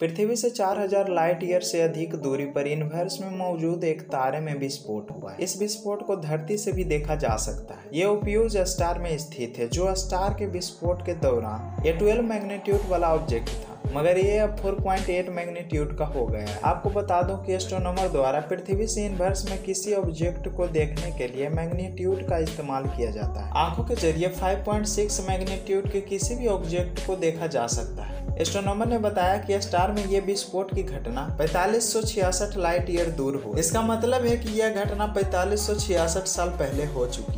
पृथ्वी से 4000 light year से अधिक दूरी पर यूनिवर्स में मौजूद एक तारे में विस्फोट हुआ इस विस्फोट को धरती से भी देखा जा सकता है। ये उपयूज स्टार में स्थित है, जो स्टार के विस्फोट के दौरान ये ट्वेल्व मैग्नीट्यूड वाला ऑब्जेक्ट था। मगर ये अब 4.8 मैग्नीट्यूड का हो गया है। आपको बता दूँ कि एस्ट्रोनॉमर द्वारा पृथ्वी से इनवर्स में किसी ऑब्जेक्ट को देखने के लिए मैग्नीट्यूड का इस्तेमाल किया जाता है। आँखों के ज़रिए 5.6 मैग्नीट्यूड के किसी भी ऑब्जेक्ट को देखा जा सकता है। एस्ट्रोनॉमर ने बताया कि स्टार में ये विस्फोट की घटना पैतालीस लाइट ईयर दूर हो इसका मतलब है कि यह घटना पैतालीस साल पहले हो चुकी